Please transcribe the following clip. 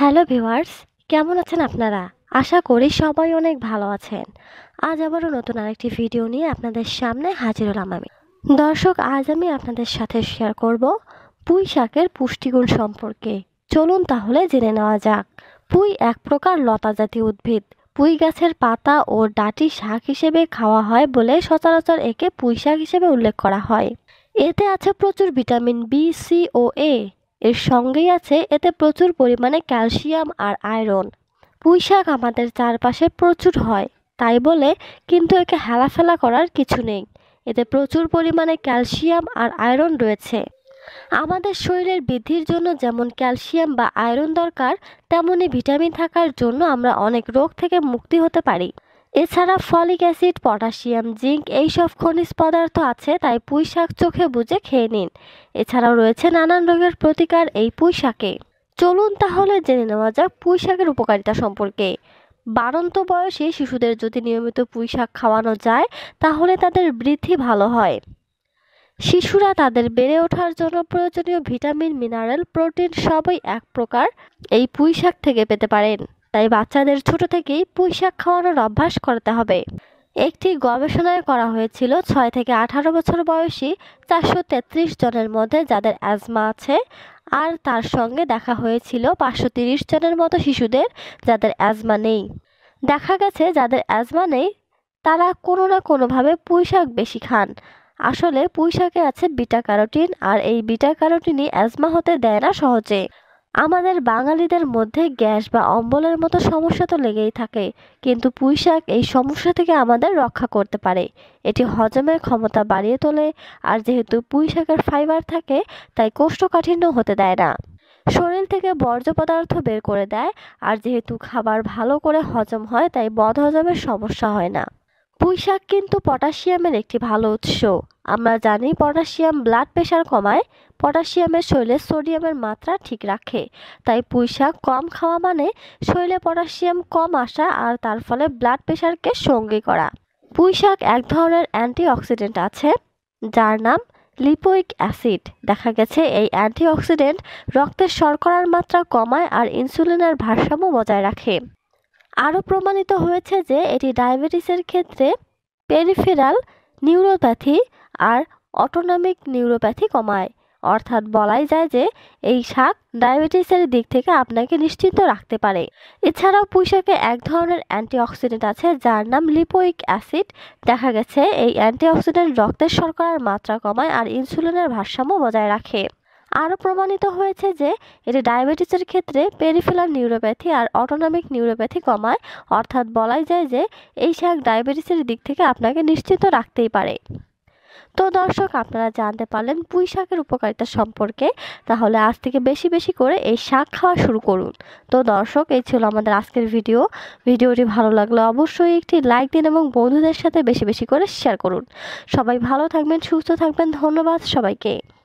Hello viewers, কেমন আছেন আপনারা? আশা করি সবাই অনেক ভালো আছেন। আজ আবারও নতুন আরেকটি ভিডিও নিয়ে আপনাদের সামনে হাজির হলাম আমি। দর্শক, আজ আমি আপনাদের সাথে শেয়ার করব পুঁই শাকের পুষ্টিগুণ সম্পর্কে। চলুন তাহলে জেনে নেওয়া যাক। পুঁই এক প্রকার লতা জাতীয় উদ্ভিদ। পুঁই গাছের পাতা ও ডাটি শাক হিসেবে খাওয়া হয় বলে সচরাচর একে পুঁই শাক হিসেবে উল্লেখ করা হয়। এতে আছে প্রচুর ভিটামিন বি সি ও এ এর সঙ্গেই আছে এতে প্রচুর পরিমাণে ক্যালসিয়াম আর আয়রন। পুঁই শাক আমাদের চারপাশে প্রচুর হয়, তাই বলে কিন্তু একে হেলাফেলা করার কিছু নেই। এতে প্রচুর পরিমাণে ক্যালসিয়াম আর আয়রন রয়েছে। আমাদের শরীরের বৃদ্ধির জন্য যেমন ক্যালসিয়াম বা আয়রন দরকার তেমনই ভিটামিন থাকার জন্য আমরা অনেক রোগ থেকে মুক্তি হতে পারি। এছাড়া ফলিক অ্যাসিড, পটাশিয়াম, জিঙ্ক এইসব খনিজ পদার্থ আছে, তাই পুঁই শাক চোখে বুঝে খেয়ে নিন। এছাড়াও রয়েছে নানান রোগের প্রতিকার এই পুঁই শাকে চলুন তাহলে জেনে নেওয়া যাক পুঁই শাকের উপকারিতা সম্পর্কে। বাড়ন্ত বয়সে শিশুদের যদি নিয়মিত পুঁই শাক খাওয়ানো যায়, তাহলে তাদের বৃদ্ধি ভালো হয়। শিশুরা তাদের বেড়ে ওঠার জন্য প্রয়োজনীয় ভিটামিন, মিনারেল, প্রোটিন সবই এক প্রকার এই পুঁই শাক থেকে পেতে পারেন। তাই বাচ্চাদের ছোট থেকেই পুঁই শাক খাওয়ানোর অভ্যাস করতে হবে। একটি গবেষণায় করা হয়েছিল, ছয় থেকে আঠারো বছর বয়সী চারশো তেত্রিশ জনের মধ্যে যাদের অ্যাজমা আছে, আর তার সঙ্গে দেখা হয়েছিল পাঁচশো তিরিশ জনের মতো শিশুদের যাদের অ্যাজমা নেই। দেখা গেছে যাদের অ্যাজমা নেই, তারা কোনো না কোনোভাবে পুঁই শাক বেশি খান। আসলে পুঁই শাকে আছে বিটা ক্যারোটিন, আর এই বিটা ক্যারোটিনই অ্যাজমা হতে দেয় না সহজে। আমাদের বাঙালিদের মধ্যে গ্যাস বা অম্বলের মতো সমস্যা তো লেগেই থাকে, কিন্তু পুঁই শাক এই সমস্যা থেকে আমাদের রক্ষা করতে পারে। এটি হজমের ক্ষমতা বাড়িয়ে তোলে, আর যেহেতু পুঁই শাকের ফাইবার থাকে, তাই কোষ্ঠকাঠিন্য হতে দেয় না। শরীর থেকে বর্জ্য পদার্থ বের করে দেয়, আর যেহেতু খাবার ভালো করে হজম হয়, তাই বদহজমের সমস্যা হয় না। পুঁই শাক কিন্তু পটাশিয়ামের একটি ভালো উৎস। আমরা জানি পটাশিয়াম ব্লাড প্রেশার কমায়, পটাশিয়ামের শরীরে সোডিয়ামের মাত্রা ঠিক রাখে। তাই পুঁই শাক কম খাওয়া মানে শরীরে পটাশিয়াম কম আসা আর তার ফলে ব্লাড প্রেশারকে সঙ্গী করা। পুঁই শাক এক ধরনের অ্যান্টিঅক্সিডেন্ট আছে, যার নাম লিপোইক অ্যাসিড দেখা গেছে এই অ্যান্টিঅক্সিডেন্ট রক্তের শর্করার মাত্রা কমায় আর ইনসুলিনের ভারসাম্য বজায় রাখে। আরও প্রমাণিত হয়েছে যে এটি ডায়াবেটিসের ক্ষেত্রে পেরিফেরাল নিউরোপ্যাথি আর অটোনমিক নিউরোপ্যাথি কমায়। অর্থাৎ বলাই যায় যে এই শাক ডায়াবেটিসের দিক থেকে আপনাকে নিশ্চিন্ত রাখতে পারে। এছাড়াও পুঁইশাকে এক ধরনের অ্যান্টিঅক্সিডেন্ট আছে যার নাম লিপোইক অ্যাসিড। দেখা গেছে, এই অ্যান্টিঅক্সিডেন্ট রক্তের শর্করার মাত্রা কমায় আর ইনসুলিনের ভারসাম্য বজায় রাখে। আরও প্রমাণিত হয়েছে যে, এটি ডায়াবেটিসের ক্ষেত্রে পেরিফেলার নিউরোপ্যাথি আর অটোনমিক নিউরোপ্যাথি কমায়। অর্থাৎ বলাই যায় যে, এই শাক ডায়াবেটিসের দিক থেকে আপনাকে নিশ্চিত রাখতেই পারে। তো দর্শক, আপনারা জানতে পারলেন পুঁই শাকের উপকারিতা সম্পর্কে। তাহলে আজ থেকে বেশি বেশি করে এই শাক খাওয়া শুরু করুন। তো দর্শক, এই ছিল আমাদের আজকের ভিডিও। ভিডিওটি ভালো লাগলে অবশ্যই একটি লাইক দিন এবং বন্ধুদের সাথে বেশি বেশি করে শেয়ার করুন। সবাই ভালো থাকবেন, সুস্থ থাকবেন। ধন্যবাদ সবাইকে।